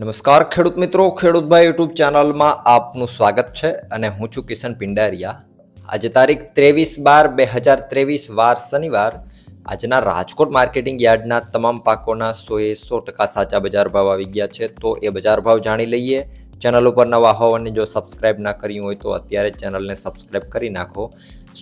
નમસ્કાર ખેડૂત મિત્રો ખેડૂતભાઈ યુટ્યુબ ચેનલમાં આપનું સ્વાગત છે અને હું છું કિશન પિંડારિયા. આજે તારીખ ત્રેવીસ બાર બે હજાર ત્રેવીસ, વાર શનિવાર. આજના રાજકોટ માર્કેટિંગ યાર્ડના તમામ પાકોના સોએ સો ટકા સાચા બજાર ભાવ આવી ગયા છે, તો એ બજાર ભાવ જાણી લઈએ. ચેનલ ઉપર નવા હોવ અને જો સબસ્ક્રાઇબ ના કર્યું હોય તો અત્યારે ચેનલને સબસ્ક્રાઇબ કરી નાખો.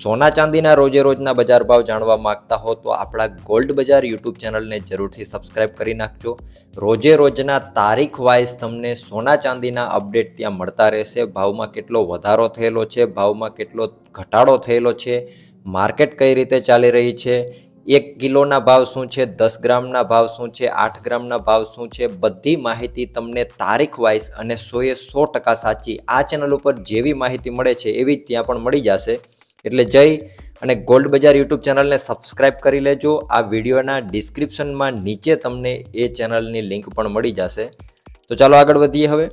સોના ચાંદીના રોજે રોજના બજાર ભાવ જાણવા માંગતા હો તો આપણા ગોલ્ડ બજાર યુટ્યુબ ચેનલને જરૂરથી સબસ્ક્રાઇબ કરી નાખજો. રોજે રોજના તારીખ વાઇઝ તમને સોના ચાંદીના અપડેટ ત્યાં મળતા રહેશે. ભાવમાં કેટલો વધારો થયેલો છે, ભાવમાં કેટલો ઘટાડો થયેલો છે, માર્કેટ કઈ રીતે ચાલી રહી છે એક કિલોના ભાવ શું છે? દસ ગ્રામના ભાવ શું છે? આઠ ગ્રામના ભાવ શું છે? બધી માહિતી તમને તારીખ વાઇઝ અને સોએ સો ટકા સાચી આ ચેનલ ઉપર જેવી માહિતી મળે છે એવી ત્યાં પણ મળી જશે. એટલે જઈ અને ગોલ્ડ બજાર યુટ્યુબ ચેનલને સબસ્ક્રાઇબ કરી લેજો. આ વિડીયોના ડિસ્ક્રિપ્શનમાં નીચે તમને એ ચેનલની લિંક પણ મળી જશે. તો ચાલો આગળ વધીએ હવે.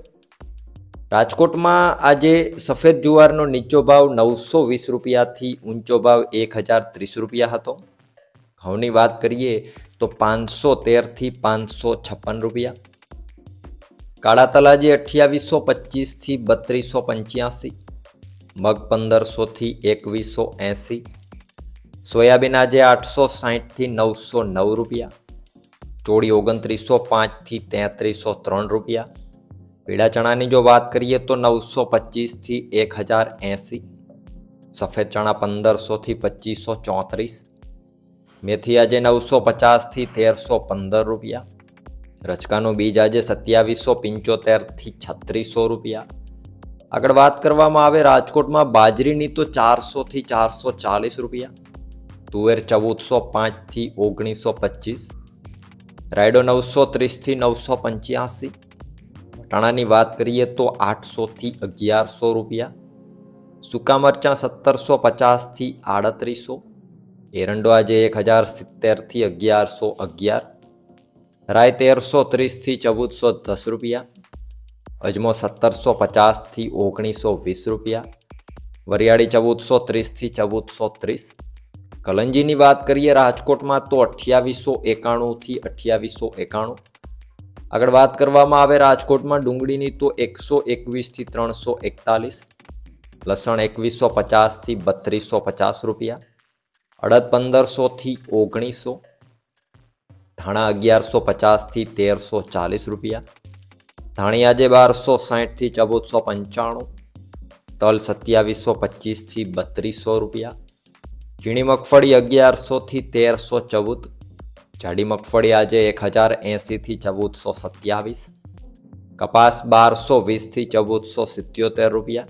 રાજકોટમાં આજે સફેદ જુવારનો નીચો ભાવ નવસો વીસ રૂપિયાથી ઊંચો ભાવ એક હજાર ત્રીસ રૂપિયા હતો. ઘઉંની વાત કરીએ તો પાંચસો તેરથી પાંચસો છપ્પન રૂપિયા. કાળા તલાજી અઠ્યાવીસો પચીસથી બત્રીસો પંચ્યાસી. મગ પંદરસોથી એકવીસો એંસી. સોયાબીન આજે આઠસો સાહીઠથી નવસો નવ રૂપિયા. ચોળી ઓગણત્રીસો પાંચથી તેત્રીસો ત્રણ રૂપિયા. પીળા ચણાની જો વાત કરીએ તો નવસો પચીસથી એક હજાર એંસી. સફેદ ચણા પંદરસોથી પચીસો ચોત્રીસ. મેથી આજે નવસો પચાસથી તેરસો પંદર રૂપિયા. રચકાનું બીજ આજે સત્યાવીસો પંચોતેરથી છત્રીસો રૂપિયા. આગળ વાત કરવામાં આવે રાજકોટમાં બાજરીની તો ચારસોથી ચારસો ચાલીસ રૂપિયા. તુવેર ચૌદસો પાંચથી ઓગણીસો પચીસ. રાયડો નવસો ત્રીસથી નવસો પંચ્યાસી. વટાણાની વાત કરીએ તો આઠસોથી અગિયારસો રૂપિયા. સૂકા મરચાં સત્તરસો પચાસથી આડત્રીસો. એરંડો આજે એક હજાર સિત્તેરથી અગિયારસો અગિયાર. રાય તેરસો ત્રીસથી ચૌદસો દસ રૂપિયા. અજમો સત્તરસો પચાસથી ઓગણીસો વીસ રૂપિયા. વરિયાળી ચૌદસો ત્રીસથી ચૌદસો ત્રીસ. કલંજીની વાત કરીએ રાજકોટમાં તો અઠ્યાવીસો એકાણુંથી અઠ્યાવીસો એકાણું. આગળ વાત કરવામાં આવે રાજકોટમાં ડુંગળીની તો એકસો એકવીસથી ત્રણસો એકતાલીસ. લસણ એકવીસો પચાસથી બત્રીસો પચાસ રૂપિયા. અડદ પંદરસોથી ઓગણીસો, ધાણા અગિયારસો પચાસથી તેરસો ચાલીસ રૂપિયા, ધાણી આજે બારસો સાહીઠથી ચૌદસો પંચાણું, તલ સત્યાવીસો પચીસથી બત્રીસો રૂપિયા, ઝીણી મગફળી અગિયારસોથી તેરસો ચૌદ, જાડી મગફળી આજે એક હજાર એંસીથી ચૌદસો સત્યાવીસ, કપાસ બારસો વીસથી ચૌદસો સિત્યોતેર રૂપિયા.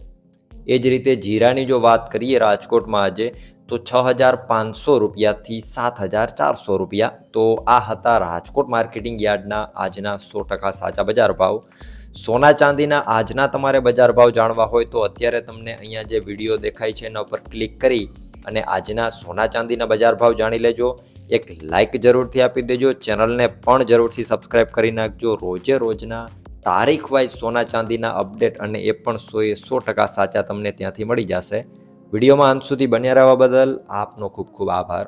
એ જ રીતે જીરાની જો વાત કરીએ, રાજકોટમાં આજે તો છ હજાર પાંચસો રૂપિયાથી સાત હજાર ચારસો રૂપિયા. તો આ હતા રાજકોટ માર્કેટિંગ યાર્ડના આજના સો ટકા સાચા બજાર ભાવ. સોના ચાંદીના આજના તમારે બજાર ભાવ જાણવા હોય તો અત્યારે તમને અહીંયા જે વીડિયો દેખાય છે એના ઉપર ક્લિક કરી અને આજના સોના ચાંદીના બજાર ભાવ જાણી લેજો. એક લાઇક જરૂરથી આપી દેજો. ચેનલને પણ જરૂરથી સબસ્ક્રાઇબ કરી નાખજો. રોજે રોજના તારીખ વાઇઝ સોના ચાંદીના અપડેટ અને એ પણ સોએ સો ટકા સાચા તમને ત્યાંથી મળી જશે. વિડીયોમાં અંત સુધી બન્યા રહેવા બદલ આપનો ખૂબ ખૂબ આભાર.